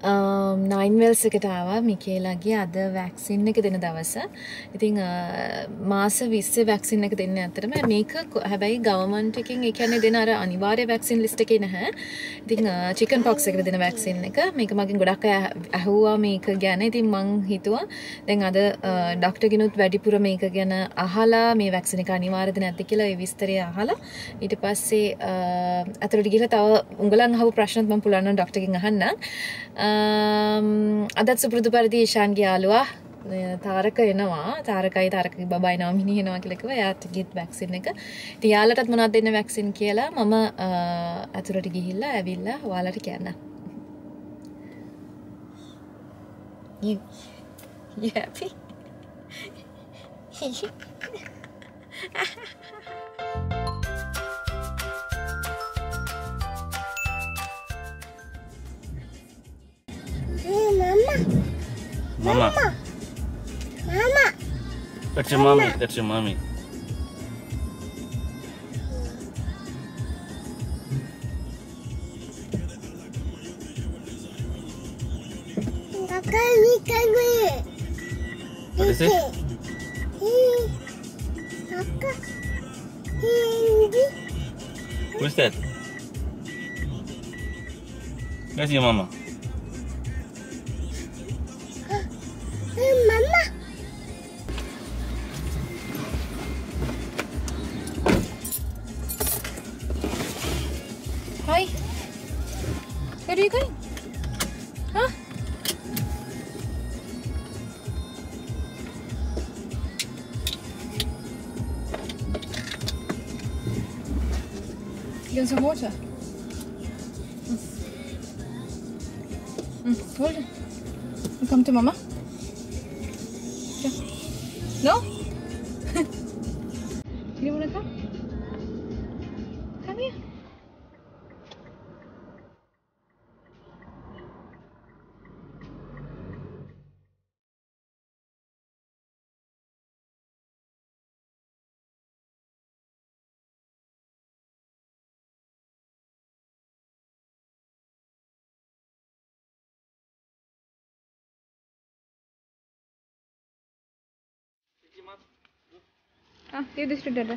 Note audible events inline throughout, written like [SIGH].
Um, නයින්වල්ස එකටාව මිකේලාගේ අද vaccine එක දෙන දවස. ඉතිං uh, මාස විස්ස වැක්සින් එක දෙන්න ඇතරම මේක හැබැයි ගවමන්ටකින් එකන දෙන අර අනිවාරය වැක්සින් ලිස්ට එක නැහැ. ඉතිං චිකන් පොක්ස එක දෙන වැක්සින් එක. මේක මගින් ගොඩක් ඇහුවා මේක ගැන. ඉතින් මං හිතුවා දැන් අද uh, ඩක්ටගෙනුත් වැඩිපුර මේක ගැන අහලා මේ වැක්සින එක අනිවාර්ද නැති කියලා විස්තරය අහලා ඊට පස්සේ uh, ඇතරට ගිල තව උගලන් හව ප්‍රශ්නත්ම පුලන්න ඩක්ටකින් අහන්න Um, අදත් සුපුරුදු පරිදි ඊශාන්ගේ යාලුවා තාරක එනවා. තාරකයි තාරක බයි නම් හිනිහෙනවා කියලකව යාත් ගිත් වැක්සින් එක. තියාලටත් මොනත් දෙන්න වැක්සින් කියලා මම uh, ඇතුරට ගිහිල්ලා ඇවිල්ලා වාලට කියන්න You, you happy? [LAUGHS] Mama. Mama. That's your mommy. That's your mommy. What is it? Who's that? That's your. Mama. Where are you going? Huh? Get some water. Mm. Mm, hold it. Come to mama. Yeah. No? ആ ഇത് തിരിച്ചിട്ടിട്ടെ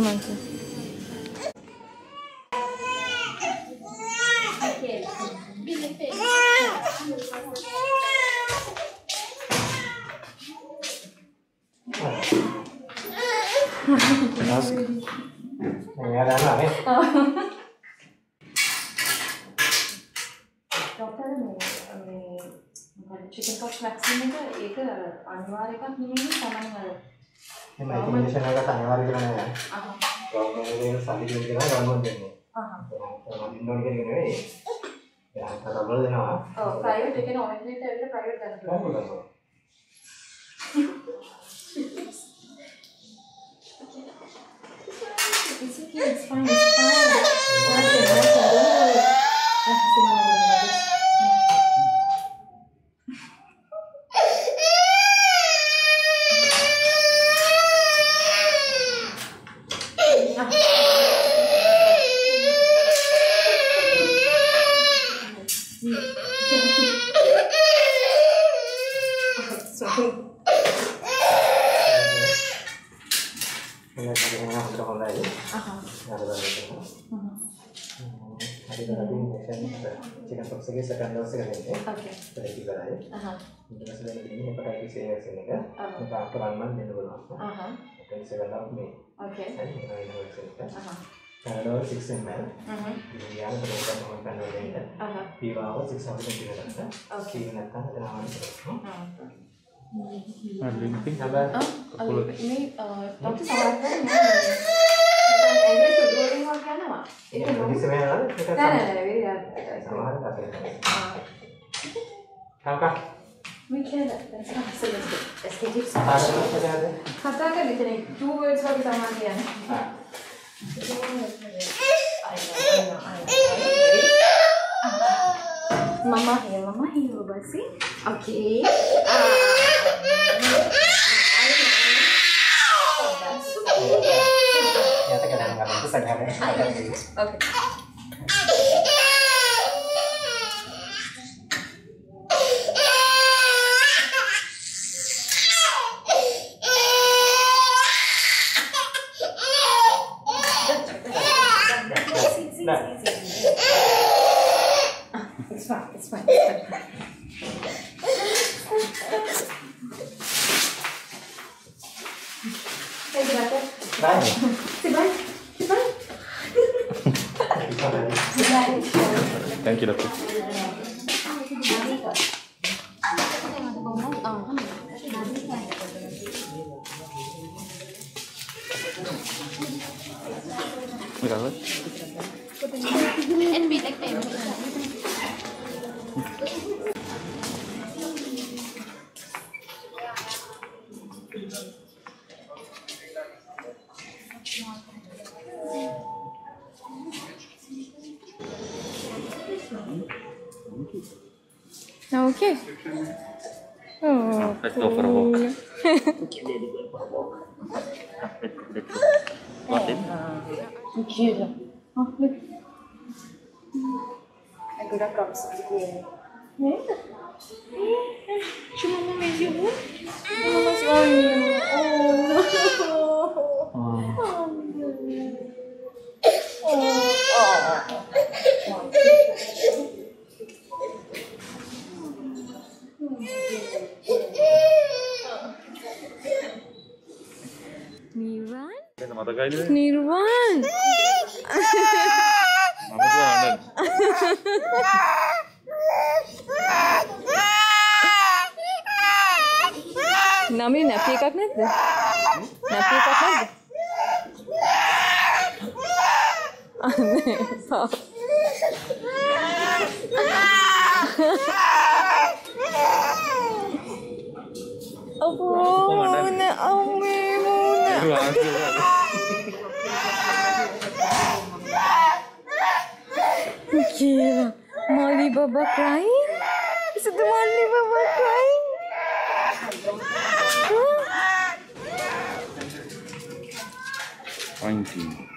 හොඳ මංසෝ. Nossa. Não ia dar nada, hein? Chicken pox vaccine එක ඒක අනිවාර්ය එකක් නෙමෙයි තමයි අර එම ඒක ඉන්ජෙක්ෂන් එකකට අනිවාර්ය කියලා නෑ. අහහ ගවර්න්මන්ට් එකේ සල්ලි දෙන්න කියලා ගවර්න්මන්ට් දෙන්නේ. අහහ ඒක ඉන්නෝන කියන එක නෙවෙයි. දැන් තරබල දෙනවා. ඔව් ප්‍රයිවට් එකේ ඔන්ලයින් එකට ඇවිල්ලා ප්‍රයිවට් ගන්න පුළුවන් කොහොමද? It's okay, it's fine, it's fine. එකේ සෙකන්ඩ් ඩෝස් එක දෙන්නේ. Okay. ඒක ඉවරයි. ඊට පස්සේ දැන් දෙන්නේ හෙපටයිටිස් A වැක්සින් එක. මේක after 1 month දෙන්න පුළුවන්. Uh-huh. ඒක ඉස්සෙල්ලා මේ Okay. හරි මේක වෙන වැක්සින් එක. Uh-huh. Panadol 6 ml. Uh-huh. ඉතින් යාළුවා ප්‍රෝග්‍රෑම් එකක් පැනඩෝල් දෙන්න. Uh-huh. පීවාව 600 කිලෝග්‍රෑම්. Okay. ඒක නැත්තම් එතන ආවද? Uh-huh. නම්බර් අලු මේ ඩොක්ටර් සමහරවිට මේ ඇඟේ සුදුවලින් වගේ යනවා. ඒක ඒක නෝ. ඉස්සෙල්ලා නේද? ඒක නෑ නෑ නෑ වෙරි සමහර කතා. ආ කාකා මේ කියලා that's not so let's get let's get it ආරම්භ කතා කරන්නේ ඉතින් two words වගේ තමයි කියන්නේ. කරලා Mama here, mama here, Basi. percent haven't. Okay. Thank you, Dok. Thank. Okay. Oh, let's go for a walk. Thank you. Thank you. Thank you. Thank you. Thank you. Thank you. Thank කියවන්න. නමි නැපි එකක් නැද්ද? නැපි එකක් නැද්ද? අනේ පාප. අපෝ මොන අම්මේ මොන Molly Baba crying? Is it the Molly Baba crying? Huh?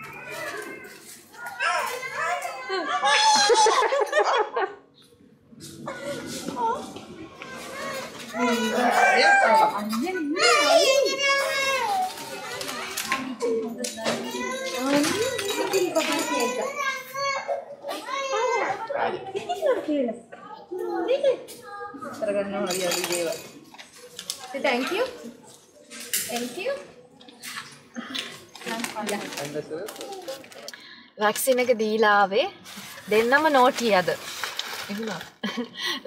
Thank you. Thank you. Thank you. Vaccine එක දීලාවේ දෙන්නම නෝටි අද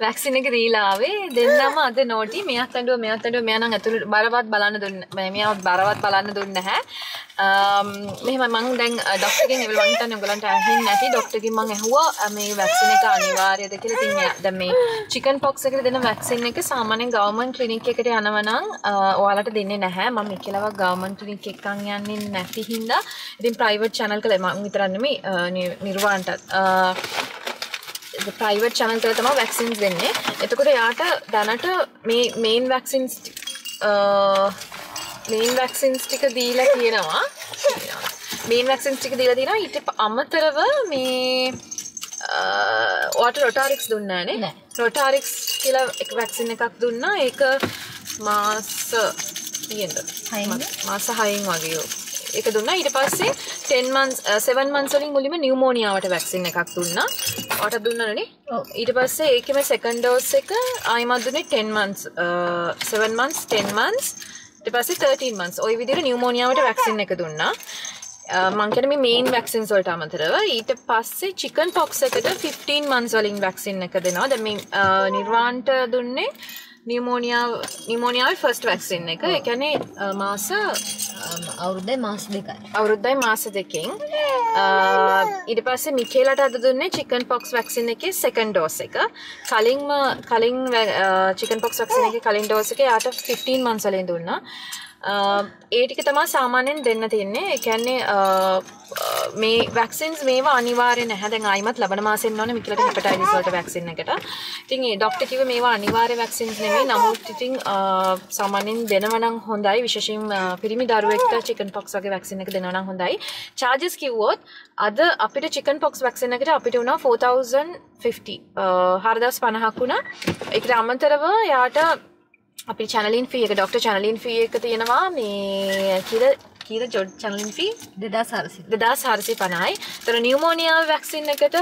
වැක්සින [LAUGHS] එක දීලාවේ දෙන්නම අද නෝටි. මෙයත් අඩුව මෙයත් අඩුව මෙයනම් ඇතුළ බරවත් බලන්න දුන්න මෙයාවත් බරවත් බලන්න දුන්න හැ. මෙහම මං දැන් ඩොක්ටගෙන් එවලන්ට ගලන්ට ඇහෙන් නැති. ඩොක්ටකින් මං ඇහවා මේ වැක්සින එක අනිවාර්යද කියල. තින් ද මේ චිකන් පොක්ස එක දෙන වැක්සින් එක සාමානෙන් ගවමන් ක්ලිනික් එකට යනවනං ඔයාලට දෙන්න නැහැ. ම මිකලවක් ගවමන් ක්ලිනික් එකක් යන්නේ නැති හින්දා. ඉතින් ප්‍රයිවට් චනල් කළ. මං විතරන්නම නිර්වාන්ටත් ප්‍රයිවට් කළ තම වැක්සින්ස් දෙන්නේ. එතකොට යාට දැනට මේ මේන් වැක්සින්ස් මේන් වැක්සින්ස් ටික දීලා තියෙනවා. මේන් වැක්සින්ස් ටික දීලා තියෙනවා. ඊට අමතරව මේ ඕට රොටාරික්ස් දුන්නානේ රොටාරික්ස් කියලා එක වැක්සින් එකක් දුන්නා. ඒක මාස කියද? මාස හයින් වගේ එක දුන්න ඊට පස්සේ 10 months 7 months වලින් මුලින්ම නියුමෝනියාවට වැක්සින් එකක් දුන්නා. ඔයාට දුන්නනේ. ඔව්. ඊට පස්සේ ඒකෙම second dose එක ආයිමත් දුන්නේ 10 months අ, 7 months 10 months ඊට පස්සේ 13 months. ওই විදිහට නියුමෝනියාවට වැක්සින් එක දුන්නා. අ, මං කියන්නේ මේ මේන් වැක්සින්ස් වලට අමතරව ඊට පස්සේ චිකන් පොක්ස් එකට 15 months වලින් වැක්සින් එක දෙනවා. දැන් මේ නිර්වාන්ට දුන්නේ නියුමෝනියා නියුමෝනියාවේ ෆස්ට් වැක්සින් එක. ඒ කියන්නේ මාස අවුරුද්දයි මාස දෙකයි. අවුරුද්දයි මාස දෙකින්. ඉට පස්සේ මිකේලට අද දුන්නේ චිකන් පොක්ස් වැක්සින් එක සෙකන් ඩෝස් එක. කලින්ම කලින් චිකන් පොක්ස් වක්සින එක කලින් ඩෝස එක යාට 15 මන්සලින් දුන්න ඒටික තමා සාමාන්‍යයෙන් දෙන්න තියන්නේ එකැන්නේ මේ වැක්සින්ස් මේවා අනිවාරය නැහැද අයිමත් ලබන මාසෙන් ඕන මිකලට හිපටයිනිස්වලට වැක්සින්න එකට. ඉතින් ඒ ඩොක්ට කිව මේවා අනිවාර්ය වැක්සින්ස් නෙමේ නමුත් ඉතින් සාමාන්‍යයෙන් දෙනවනම් හොඳයි. විශේෂයෙන් පිරිමි දරුවෙක්ට චිකන් පොක්ස් වගේ වැක්සින් එක දෙනවනම් හොඳයි. චාර්ජස් කිව්වොත් අද අපිට චිකන් පොක්ස් වැක්සින් එකට අපිට වුණා 4050 හරදස් පණහක් වුණා එකට අමතරව යාට අපි චැනලින් ෆී එක ඩොක්ට චැනලින් ෆී එක තියෙනවා මේ කියල කියල ජොඩ් චැනලින් ෆී? දෙදස් හරසි. දෙදස් හරසි පනයි. තර නියමෝනියාව වැක්සින් එකට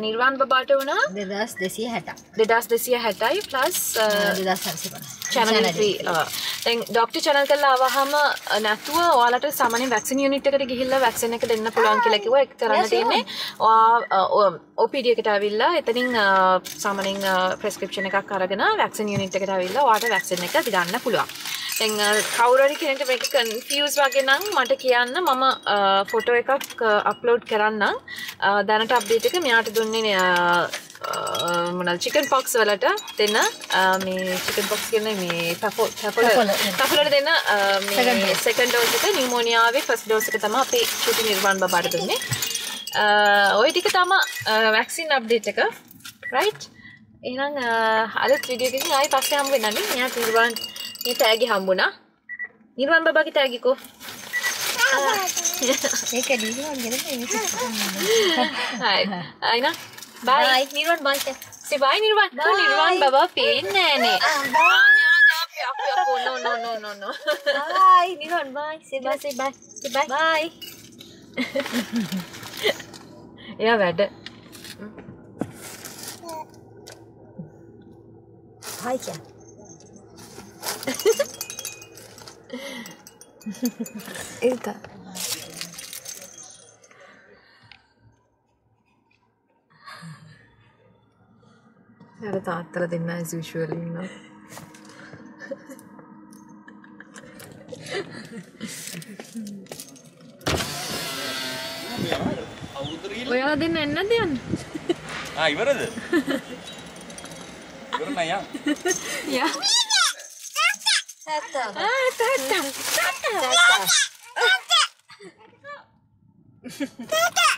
නිර්වාන් බබාට වුණා? දෙදස් දෙසිය හැට. දෙදස් දෙසිය හැටයි ප්ලස්. චැනල් ඩොක්ට චැනල් කල්ලා අවහම නැතුව ඕලට සමන වැක්සින් යුනිට් එකට ගිහිල්ල වැක්සන එක දෙන්න පුළුවන් කියලකිව එක කරන්න තියන්නේ ඔපිඩියකට ඇවිල්ලා එතනින් සමනින් ප්‍රස්ක්‍රපෂන එකක් කරගෙන වැක්සින් යුනිට් එකට ඇවිල්ලා වාට වැක්සන එක දිගන්න පුළුවන්. කවුරරි කෙනට මේක කන්ෆියස් වගේ නම් මට කියන්න මම ෆොටෝ එකක් අප්ලෝඩ් කරන්නම්. දැනට අප්ඩේට එක මෙයාට දුන්නේ මොනල් චිකන් පොක්ස් වලට දෙන්න. මේ චිකන් පොක්ස් කියන මේ පැපොල පැපොලට දෙන්න සෙකන් ඩෝසක නිමෝනියාවේ ෆස් ඩෝසක තම අපේ චුටි නිර්වාන් බාට දුන්නේ. ඔය ටික තම වැක්සින් අප්ඩේට් එක. රයිට් එනම් අලත් විඩියකින් ආයි පස්සේ හම් වෙනන්නේ මෙයා නිර්වාන් මේ තෑගි හම්බුණා. නිර්වාන් බබාගේ තෑගිකෝ ඒක දීවන් ගෙන හයි අයින බයි නිර්වන් බයිත. සිබයි නිර්වාන් කෝ නිර්වාන් බබා පේන්නේ නෑනේ no no no no no. බයි නිර්වන් බයි සෙබා සෙබයි සෙබයි බයි. එයා වැඩ. හයි කිය. [LAUGHS] İyi de. Her تعطلت الناس وشوالينا ഒയാളതിന് എന്നതാണ് ആ ഇവരത് ഇവർ നയാ യാ താത്ത ആ താത്ത 出た。